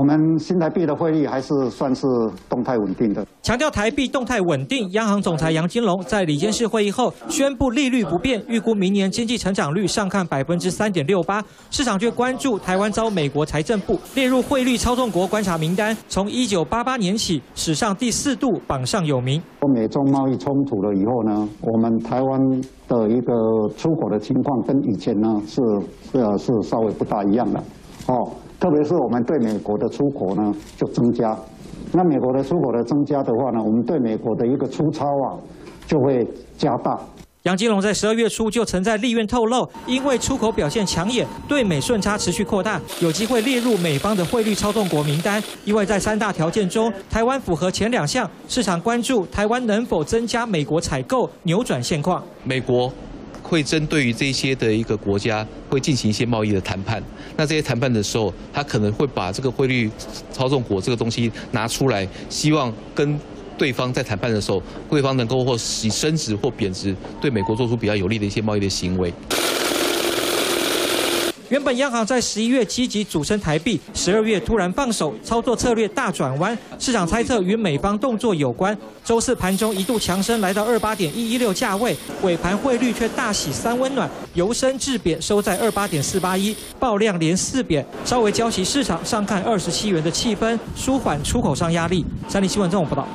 我们新台币的汇率还是算是动态稳定的。强调台币动态稳定，央行总裁杨金龙在里监事会议后宣布利率不变，预估明年经济成长率上看百分之三点六八。市场却关注台湾遭美国财政部列入汇率操纵国观察名单，从一九八八年起史上第四度榜上有名。美中贸易冲突了以后呢，我们台湾的一个出口的情况跟以前呢是是是稍微不大一样的哦。特别是我们对美国的出口呢就增加，那美国的出口的增加的话呢，我们对美国的一个出超啊就会加大。杨金龙在十二月初就曾在立院透露，因为出口表现抢眼，对美顺差持续扩大，有机会列入美方的汇率操纵国名单。因为在三大条件中，台湾符合前两项，市场关注台湾能否增加美国采购，扭转现况。美国。会针对于这些的一个国家，会进行一些贸易的谈判。那这些谈判的时候，他可能会把这个汇率操纵国这个东西拿出来，希望跟对方在谈判的时候，对方能够或升值或贬值，对美国做出比较有利的一些贸易的行为。原本央行在十一月积极主升台币，十二月突然放手，操作策略大转弯。市场猜测与美方动作有关。周四盘中一度强升来到二八点一一六价位，尾盘汇率却大喜三温暖，由升至贬收在二八点四八一，爆量连四贬，稍微交起市场上看二十七元的气氛，舒缓出口商压力。三立新闻综合报道。